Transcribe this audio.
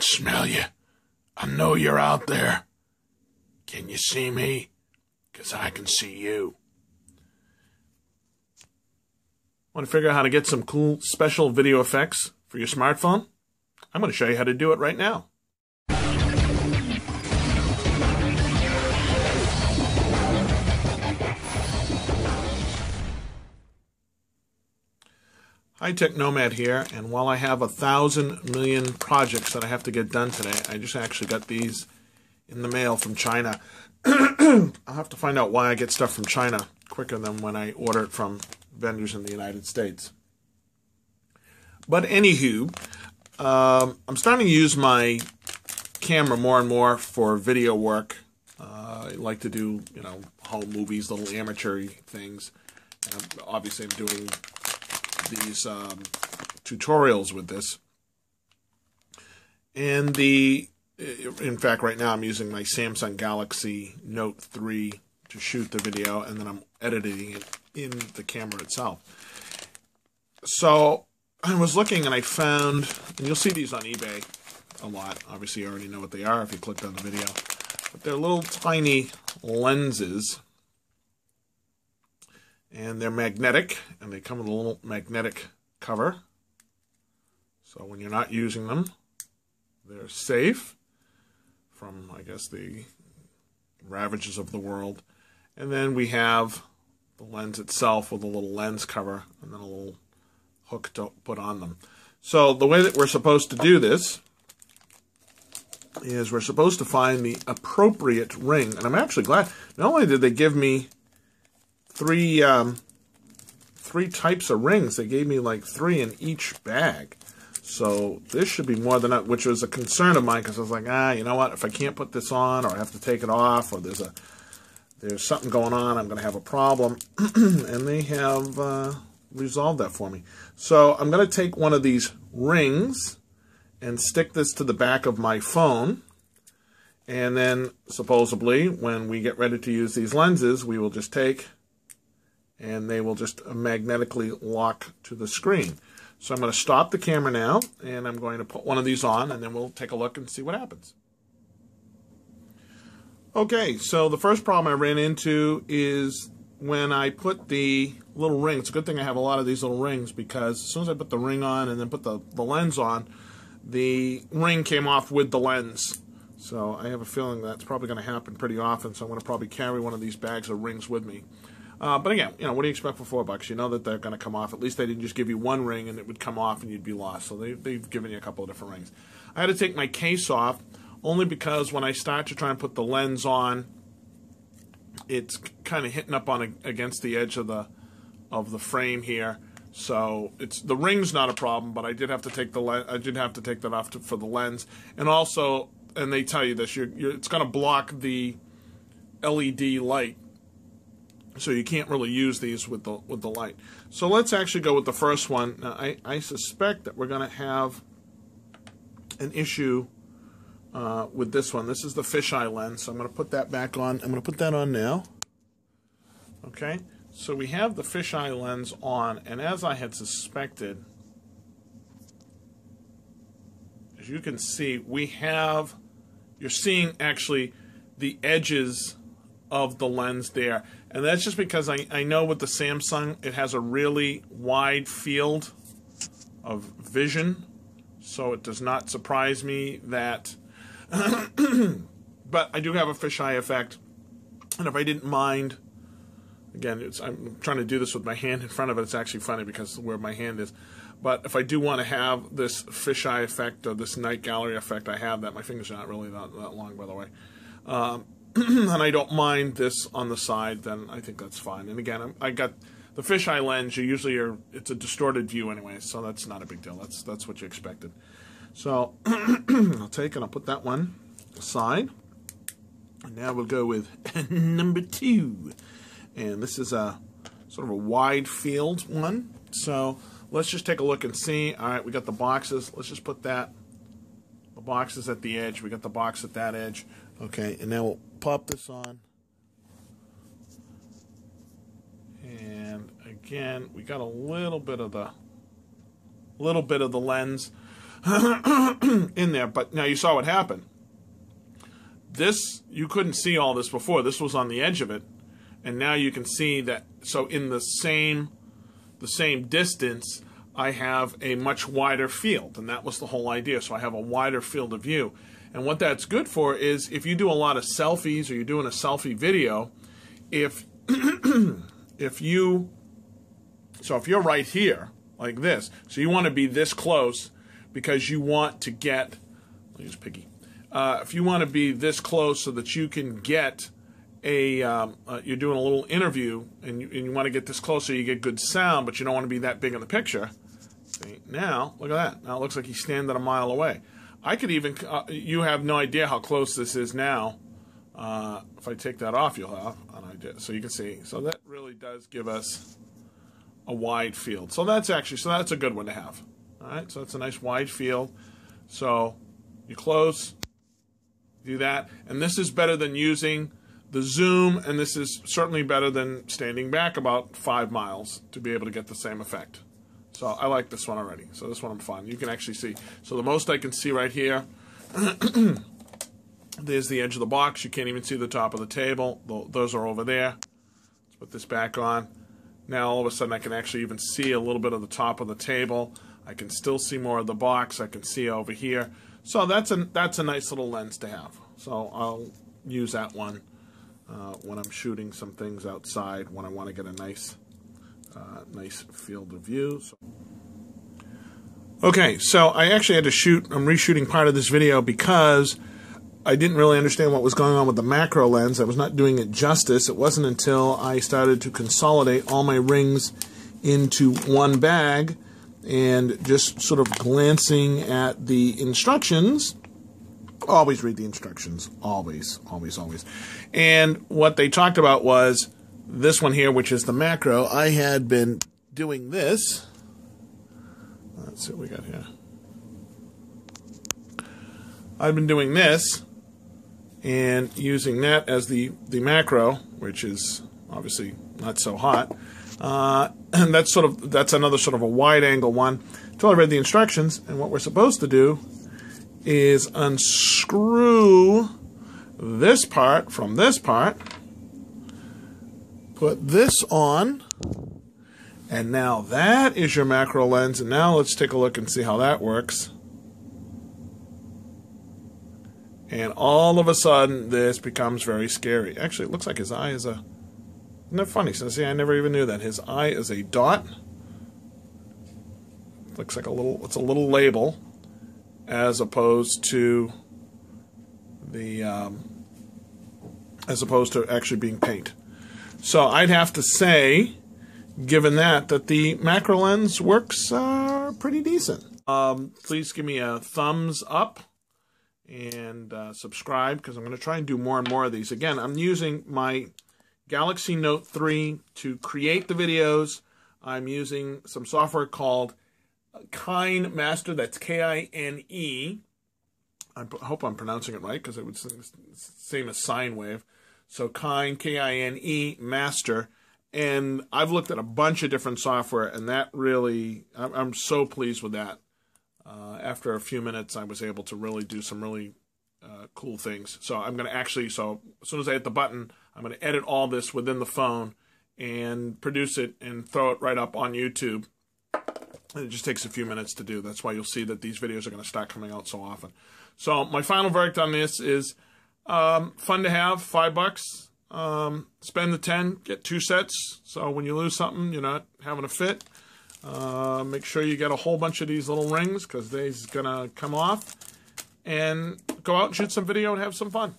Can smell you. I know you're out there. Can you see me? Because I can see you. Want to figure out how to get some cool special video effects for your smartphone? I'm going to show you how to do it right now. High Tech Nomad here, and while I have a thousand million projects that I have to get done today, I just actually got these in the mail from China. I'll have to find out why I get stuff from China quicker than when I order it from vendors in the United States. But anywho, um, I'm starting to use my camera more and more for video work. Uh, I like to do, you know, home movies, little amateur things. And obviously, I'm doing these um, tutorials with this. And the, in fact, right now I'm using my Samsung Galaxy Note 3 to shoot the video, and then I'm editing it in the camera itself. So I was looking and I found, and you'll see these on eBay a lot. Obviously, you already know what they are if you clicked on the video. But they're little tiny lenses and they're magnetic and they come with a little magnetic cover. So when you're not using them they're safe from I guess the ravages of the world. And then we have the lens itself with a little lens cover and then a little hook to put on them. So the way that we're supposed to do this is we're supposed to find the appropriate ring. And I'm actually glad not only did they give me three um, three types of rings. They gave me like three in each bag. So this should be more than that, which was a concern of mine because I was like, ah, you know what? If I can't put this on, or I have to take it off, or there's a there's something going on, I'm going to have a problem. and they have uh, resolved that for me. So I'm going to take one of these rings and stick this to the back of my phone. And then, supposedly, when we get ready to use these lenses, we will just take and they will just magnetically lock to the screen. So I'm going to stop the camera now, and I'm going to put one of these on, and then we'll take a look and see what happens. Okay, so the first problem I ran into is when I put the little ring. It's a good thing I have a lot of these little rings because as soon as I put the ring on and then put the, the lens on, the ring came off with the lens. So I have a feeling that's probably going to happen pretty often, so I'm going to probably carry one of these bags of rings with me. Uh, but again, you know, what do you expect for four bucks? You know that they're going to come off. At least they didn't just give you one ring and it would come off and you'd be lost. So they, they've given you a couple of different rings. I had to take my case off only because when I start to try and put the lens on, it's kind of hitting up on a, against the edge of the of the frame here. So it's the ring's not a problem, but I did have to take the I did have to take that off to, for the lens, and also, and they tell you this, you're, you're, it's going to block the LED light so you can't really use these with the with the light. So let's actually go with the first one. Now, I, I suspect that we're going to have an issue uh, with this one. This is the fisheye lens, so I'm going to put that back on. I'm going to put that on now. Okay, so we have the fisheye lens on, and as I had suspected, as you can see, we have, you're seeing actually the edges of the lens there. And that's just because I, I know with the Samsung, it has a really wide field of vision. So it does not surprise me that. but I do have a fisheye effect. And if I didn't mind, again, I'm trying to do this with my hand in front of it. It's actually funny because where my hand is. But if I do want to have this fisheye effect or this night gallery effect, I have that. My fingers are not really that, that long, by the way. Um, and I don't mind this on the side, then I think that's fine. And again, I got the fisheye lens. You usually are it's a distorted view anyway, so that's not a big deal. That's that's what you expected. So I'll take and I'll put that one aside. And now we'll go with number two, and this is a sort of a wide field one. So let's just take a look and see. All right, we got the boxes. Let's just put that the boxes at the edge. We got the box at that edge. Okay, and now we'll pop this on. And again, we got a little bit of the little bit of the lens. in there. But now you saw what happened. This, you couldn't see all this before. This was on the edge of it. And now you can see that, so in the same, the same distance, I have a much wider field. And that was the whole idea. So I have a wider field of view. And what that's good for is if you do a lot of selfies or you're doing a selfie video, if if you so if you're right here like this, so you want to be this close because you want to get I'll use Piggy. Uh, if you want to be this close so that you can get a um, uh, you're doing a little interview and you, and you want to get this close so you get good sound, but you don't want to be that big in the picture. See, now look at that. Now it looks like he's standing a mile away. I could even, uh, you have no idea how close this is now. Uh, if I take that off, you'll have an idea. So you can see. So that really does give us a wide field. So that's actually, so that's a good one to have. All right, so that's a nice wide field. So you close, do that. And this is better than using the zoom, and this is certainly better than standing back about five miles to be able to get the same effect. So I like this one already. So this one I'm fine. You can actually see. So the most I can see right here, there's the edge of the box. You can't even see the top of the table. Those are over there. Let's put this back on. Now all of a sudden I can actually even see a little bit of the top of the table. I can still see more of the box. I can see over here. So that's a that's a nice little lens to have. So I'll use that one uh, when I'm shooting some things outside when I want to get a nice uh, nice field of view. So. Okay, so I actually had to shoot, I'm reshooting part of this video because I didn't really understand what was going on with the macro lens. I was not doing it justice. It wasn't until I started to consolidate all my rings into one bag and just sort of glancing at the instructions. Always read the instructions. Always, always, always. And what they talked about was this one here, which is the macro, I had been doing this. Let's see what we got here. I've been doing this and using that as the, the macro, which is obviously not so hot. Uh, and that's sort of that's another sort of a wide angle one. Until I read the instructions, and what we're supposed to do is unscrew this part from this part Put this on. And now that is your macro lens. And now let's take a look and see how that works. And all of a sudden, this becomes very scary. Actually, it looks like his eye is a... Isn't that funny? So, see, I never even knew that. His eye is a dot. Looks like a little... It's a little label. As opposed to the... Um, as opposed to actually being paint. So I'd have to say, given that, that the macro lens works uh, pretty decent. Um, please give me a thumbs up and uh, subscribe because I'm going to try and do more and more of these. Again, I'm using my Galaxy Note 3 to create the videos. I'm using some software called Kine Master. That's K-I-N-E. I hope I'm pronouncing it right because it would same as sine wave. So Kine, K-I-N-E, Master. And I've looked at a bunch of different software, and that really, I'm, so pleased with that. Uh, after a few minutes, I was able to really do some really uh, cool things. So I'm going to actually, so as soon as I hit the button, I'm going to edit all this within the phone and produce it and throw it right up on YouTube. And it just takes a few minutes to do. That's why you'll see that these videos are going to start coming out so often. So my final verdict on this is um, fun to have, five bucks. Um, spend the 10, get two sets. So when you lose something, you're not having a fit. Uh, make sure you get a whole bunch of these little rings because they's going to come off. And go out and shoot some video and have some fun.